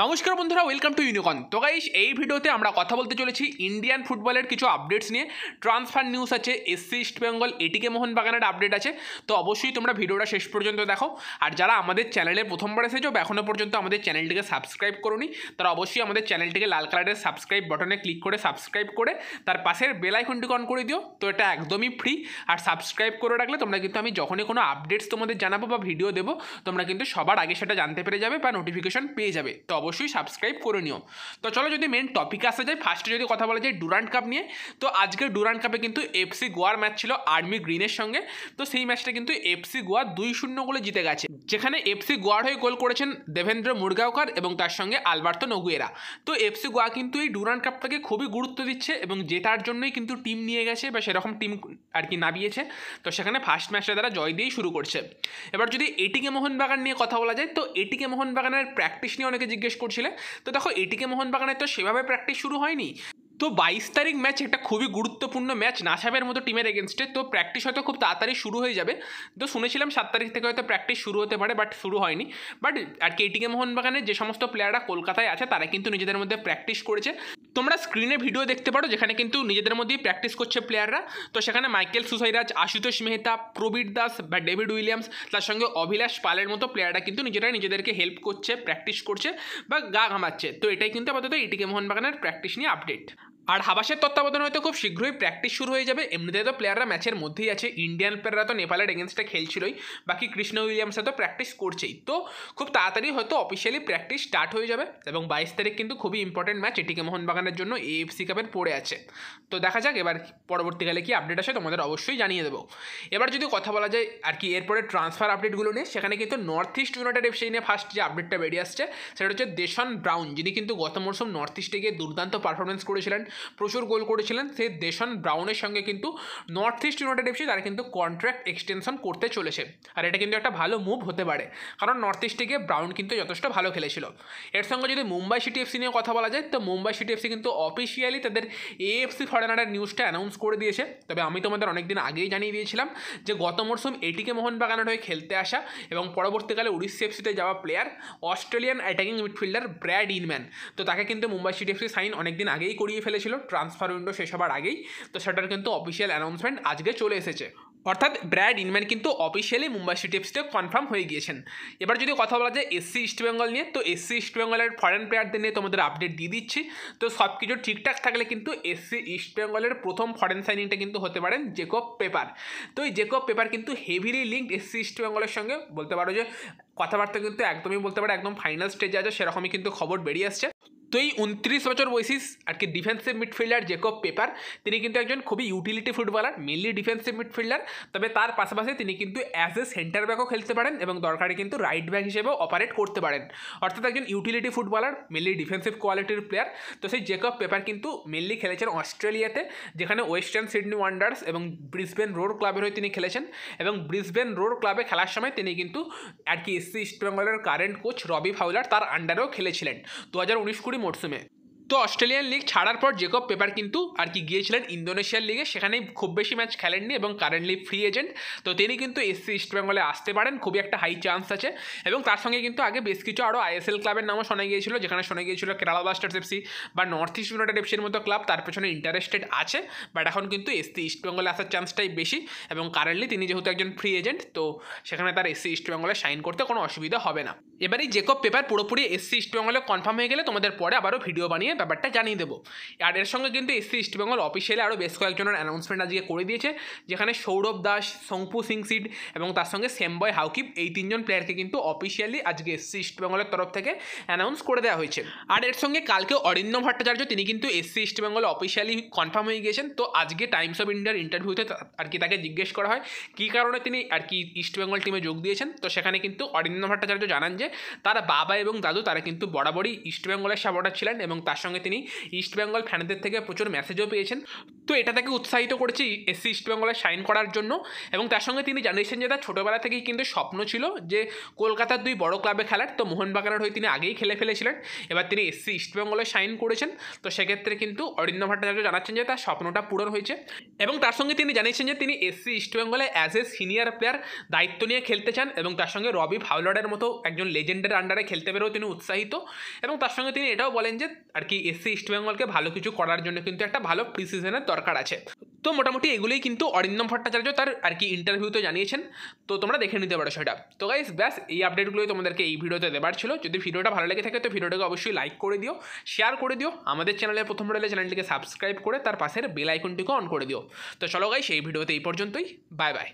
নমস্কার বন্ধুরা welcome to ইউনিকন তো গাইস এই ভিডিওতে আমরা কথা বলতে চলেছি ইন্ডিয়ান ফুটবলের কিছু আপডেটস নিয়ে। ট্রান্সফার নিউজ আছে এসসি ইস্ট বেঙ্গল এটিকে মোহনবাগানের আপডেট আছে। তো অবশ্যই তোমরা ভিডিওটা শেষ পর্যন্ত দেখো। আর যারা আমাদের চ্যানেলে প্রথমবার এসেছ এখনও পর্যন্ত আমাদের চ্যানেলটিকে সাবস্ক্রাইব করোনি, তারা অবশ্যই আমাদের চ্যানেলটিকে লাল কালারের সাবস্ক্রাইব বাটনে ক্লিক করে সাবস্ক্রাইব করে, তার পাশের বেল আইকনটি অন করে দিও। তো এটা একদমই ফ্রি আর সাবস্ক্রাইব করে রাখলে তোমরা কিন্তু আমি যখনই কোনো আপডেটস তোমাদের জানাব বা ভিডিও দেবো, তোমরা কিন্তু সবার আগে সেটা জানতে পেরে যাবে বা নোটিফিকেশন পেয়ে যাবে। তো অবশ্যই সাবস্ক্রাইব করে নিও। তো চলো যদি মেন টপিক আসা যায় ফার্স্টে যদি কথা বলা যায় ডুরান্ট কাপ নিয়ে, তো আজকে ডুরান্ট কাপে কিন্তু এফসি গোয়ার ম্যাচ ছিল আর্মি গ্রিনের সঙ্গে। তো সেই ম্যাচটা কিন্তু এফসি গোয়া দুই শূন্য গোলে জিতে গেছে। যেখানে এফসি গোয়ার হয়ে গোল করেছেন দেবেন্দ্র মুরগাঁওকার এবং তার সঙ্গে আলবার্তো নগুয়েরা। তো এফসি গোয়া কিন্তু এই ডুরান্ট কাপটাকে খুবই গুরুত্ব দিচ্ছে এবং জেতার জন্যই কিন্তু টিম নিয়ে গেছে বা সেরকম টিম আর কি নামিয়েছে। তো সেখানে ফার্স্ট ম্যাচটা তারা জয় দিয়েই শুরু করছে। এবার যদি এটিকে মোহনবাগান নিয়ে কথা বলা যায়, তো এটিকে মোহনবাগানের প্র্যাকটিস নিয়ে অনেকে জিজ্ঞেস করছিলে? তো দেখো, এটিকে মোহনবাগানের তো সেভাবে প্র্যাকটিস শুরু হয়নি। তো বাইশ তারিখ ম্যাচ একটা খুবই গুরুত্বপূর্ণ ম্যাচ নাসাবের মতো টিমের এগেনস্টে তো প্র্যাকটিস হয়তো খুব তাড়াতাড়ি শুরু হয়ে যাবে। তো শুনেছিলাম সাত তারিখ থেকে হয়তো প্র্যাকটিস শুরু হতে পারে বাট শুরু হয়নি। বাট আর কে টিকে মোহনবাগানের যে সমস্ত প্লেয়াররা কলকাতায় আছে, তারা কিন্তু নিজেদের মধ্যে প্র্যাকটিস করেছে। তোমরা স্ক্রিনে ভিডিও দেখতে পারো, যেখানে কিন্তু নিজেদের মধ্যেই প্র্যাকটিস করছে প্লেয়াররা তো সেখানে মাইকেল সুসাইরাজ, আশুতোষ মেহতা, প্রবীর দাস বা ডেভিড উইলিয়ামস, তার সঙ্গে অভিলাষ পালের মতো প্লেয়াররা কিন্তু নিজেরাই নিজেদেরকে হেল্প করছে প্র্যাকটিস করছে বা গা ঘামাচ্ছে। তো এটাই কিন্তু আপাতত এটিকে মোহনবাগানের প্র্যাকটিস নিয়ে আপডেট আর হাবাসের তত্ত্বাবধানে হয়তো খুব শীঘ্রই প্র্যাকটিস শুরু হয়ে যাবে। এমনিতে তো প্লেয়াররা ম্যাচের মধ্যেই আছে। ইন্ডিয়ান প্লেয়াররা তো নেপালের এগেনস্টে খেলছিলই। বাকি কৃষ্ণ উইলিয়ামসে তো প্র্যাকটিস করছেই। তো খুব তাড়াতাড়ি হয়তো অফিসিয়ালি প্র্যাকটিস স্টার্ট হয়ে যাবে এবং বাইশ তারিখ কিন্তু খুবই ইম্পর্টেন্ট ম্যাচ এটিকে মোহনবাগানের জন্য এএফসি কাপের পড়ে আছে। তো দেখা যাক এবার পরবর্তীকালে কি আপডেট আসে তোমাদের অবশ্যই জানিয়ে দেবো। এবার যদি কথা বলা যায় আর কি, এরপরে ট্রান্সফার আপডেটগুলো নিয়ে, সেখানে কিন্তু নর্থ ইস্ট ইউনাইটেড এফসি নিয়ে ফার্স্ট যে আপডেটটা বেরিয়ে আসছে, সেটা হচ্ছে দেশন ব্রাউন যিনি কিন্তু গত মরশুম নর্থ ইস্টে গিয়ে দুর্দান্ত পারফরমেন্স করেছিলেন। প্রচুর গোল করেছিলেন। সেই দেশন ব্রাউনের সঙ্গে কিন্তু নর্থ ইস্ট ইউনাইটেড এফসি তারা কিন্তু কন্ট্রাক্ট এক্সটেনশন করতে চলেছে। আর এটা কিন্তু একটা ভালো মুভ হতে পারে। কারণ নর্থ ইস্টে গিয়ে ব্রাউন কিন্তু যথেষ্ট ভালো খেলেছিল। এর সঙ্গে যদি মুম্বাই সিটি এফসি নিয়ে কথা বলা যায়, তো মুম্বাই সিটি এফসি কিন্তু অফিসিয়ালি তাদের এএফসি ফরেনারের নিউজটা অ্যানাউন্স করে দিয়েছে। তবে আমি তোমাদের অনেকদিন আগেই জানিয়ে দিয়েছিলাম যে গত মরশুম এটিকে মোহনবাগানের হয়ে খেলতে আসা এবং পরবর্তীকালে উড়িষ্যা এফসিতে যাওয়া player Australian attacking midfielder Brad Inman তো তাকে কিন্তু মুম্বাই সিটি এফসি সাইন অনেকদিন আগেই করিয়ে ফেলেছিল। ট্রান্সফার উইন্ডো শেষ হবার আগেই। তো সেটার কিন্তু অফিসিয়াল অ্যানাউন্সমেন্ট আজকে চলে এসেছে। অর্থাৎ ব্র্যাড ইনম্যান কিন্তু অফিসিয়ালি মুম্বাই সিটি এফসিতে কনফার্ম হয়ে গিয়েছেন। এবার যদি কথা বলা যায় এসসি ইস্টবেঙ্গল নিয়ে, তো এসসি ইস্টবেঙ্গলের ফরেন প্লেয়ারদের নিয়ে তোমাদের আপডেট দিয়ে দিচ্ছি। তো সব কিছু ঠিকঠাক থাকলে কিন্তু এসসি ইস্টবেঙ্গলের প্রথম ফরেন সাইনিংটা কিন্তু হতে পারেন জেকব পেপার তো এই জেকব পেপার কিন্তু হেভিলি লিঙ্কড এসসি ইস্টবেঙ্গলের সঙ্গে। বলতে পারো যে কথাবার্তা কিন্তু একদমই বলতে পারো একদম ফাইনাল স্টেজে আছে, সেরকমই কিন্তু খবর বেরিয়ে আসছে। তো এই উনত্রিশ বছর বয়সী আর কি ডিফেন্সিভ মিডফিল্ডার জেকব পেপার তিনি কিন্তু একজন খুবই utility footballer mainly defensive midfielder তবে তার পাশাপাশি তিনি কিন্তু অ্যাজ এ সেন্টার ব্যাকও খেলতে পারেন এবং দরকারে কিন্তু রাইট ব্যাক হিসেবেও অপারেট করতে পারেন। অর্থাৎ একজন ইউটিলিটি ফুটবলার মেনলি ডিফেন্সিভ কোয়ালিটির প্লেয়ার তো সেই জেকব পেপার কিন্তু মেনলি খেলেছেন অস্ট্রেলিয়াতে, যেখানে ওয়েস্টার্ন সিডনি ওয়ান্ডার্স এবং ব্রিসবেন রোড ক্লাবের হয়ে তিনি খেলেছেন এবং ব্রিসবেন রোড ক্লাবে খেলার সময় তিনি কিন্তু, আর কি এসসি ইস্টবেঙ্গলের কারেন্ট কোচ রবি ফাউলার তার আন্ডারেও খেলেছিলেন। দু হাজার উনিশ কুড়ি মরশুমে তো অস্ট্রেলিয়ান লিগ ছাড়ার পর জেকব পেপার কিন্তু আর কি গিয়েছিলেন ইন্দোনেশিয়ার লিগে। সেখানে খুব বেশি ম্যাচ খেলেননি এবং কারেন্টলি ফ্রি এজেন্ট তো তিনি কিন্তু এসসি ইস্টবেঙ্গলে আসতে পারেন, খুবই একটা হাই চান্স আছে। এবং তার সঙ্গে কিন্তু আগে বেশ কিছু আরও আইএসএল ক্লাবের নামও শোনা গিয়েছিল, যেখানে শোনা গিয়েছিল কেরালা ব্লাস্টার্স এফসি বা নর্থ ইস্ট ইউনাইটেড এফসির মতো ক্লাব তার পেছনে ইন্টারেস্টেড আছে বাট এখন কিন্তু এসসি ইস্টবেঙ্গলে আসার চান্সটাই বেশি। এবং কারেন্টলি তিনি যেহেতু একজন ফ্রি এজেন্ট তো সেখানে তার এসসি ইস্টবেঙ্গলে সাইন করতে কোনো অসুবিধা হবে না। এবারে জেকব পেপার পুরোপুরি এসসি ইস্টবেঙ্গলে কনফার্ম হয়ে গেলে তোমাদের পরে আবারও ভিডিও বানিয়ে ব্যাপারটা জানিয়ে দেবো। আর এর সঙ্গে কিন্তু এসসি ইস্টবেঙ্গল অফিসিয়ালি আরও বেশ কয়েকজনের অ্যানাউন্সমেন্ট আজকে করে দিয়েছে, যেখানে সৌরভ দাস, শঙ্কু সিং সিড এবং তার সঙ্গে শ্যামবয় হাউকিপ এই তিনজন প্লেয়ারকে কিন্তু অফিসিয়ালি আজকে এসসি ইস্টবেঙ্গলের তরফ থেকে অ্যানাউন্স করে দেওয়া হয়েছে। আর এর সঙ্গে কালকে অরিন্দ ভট্টাচার্য, তিনি কিন্তু এসসি ইস্টবেঙ্গল অফিসিয়ালি কনফার্ম হয়ে গিয়েছেন। তো আজকে টাইমস অফ ইন্ডিয়ার ইন্টারভিউতে আর কি তাকে জিজ্ঞেস করা হয়, কী কারণে তিনি আর কি ইস্টবেঙ্গল টিমে যোগ দিয়েছেন? তো সেখানে কিন্তু অরিন্দ ভট্টাচার্য জানান যে, তার বাবা এবং দাদু, তারা কিন্তু বরাবরই ইস্টবেঙ্গলের সাপোর্টার ছিলেন এবং তার সঙ্গে সঙ্গে তিনি ইস্ট বেঙ্গল ফ্যানদের থেকে প্রচুর মেসেজও পেয়েছেন। তো এটা তাকে উৎসাহিত করেছে এসসি ইস্টবেঙ্গলে সাইন করার জন্য এবং তার সঙ্গে তিনি জানিয়েছেন যে তার ছোটোবেলা থেকেই কিন্তু স্বপ্ন ছিল যে কলকাতার দুই বড় ক্লাবে খেলার, তো মোহনবাগানের হয়ে তিনি আগেই খেলে ফেলেছিলেন। এবার তিনি এসসি ইস্টবেঙ্গলে সাইন করেছেন। তো সেক্ষেত্রে কিন্তু অরিন্দম ভট্টাচার্য জানাচ্ছেন যে তার স্বপ্নটা পূরণ হয়েছে এবং তার সঙ্গে তিনি জানিয়েছেন যে তিনি এসসি ইস্টবেঙ্গলে অ্যাজ এ সিনিয়র প্লেয়ার দায়িত্ব নিয়ে খেলতে চান এবং তার সঙ্গে রবি ফাউলারের মতো একজন লেজেন্ডের আন্ডারে খেলতে পেরেও তিনি উৎসাহিত এবং তার সঙ্গে তিনি এটাও বলেন যে আর কি এসসি ইস্টবেঙ্গলকে ভালো কিছু করার জন্য কিন্তু একটা ভালো প্রিসিশনের দরকার আছে। তো মোটামুটি এগুলোই কিন্তু অরিন্দম ভট্টাচার্য তার আর কি ইন্টারভিউতে জানিয়েছেন। তো তোমরা দেখে নিতে পারো সেটা। তো গাইস ব্যাস, এই আপডেটগুলোই তোমাদেরকে এই ভিডিওতে দেবার ছিল। যদি ভিডিওটা ভালো লেগে থাকে তো ভিডিওটাকে অবশ্যই লাইক করে দিও শেয়ার করে দিও। আমাদের চ্যানেলে প্রথম রইলে চ্যানেলটিকে সাবস্ক্রাইব করে তার পাশের বেল আইকনটিকে অন করে দিও। তো চলো গাইস এই ভিডিওতে এই পর্যন্তই। Bye bye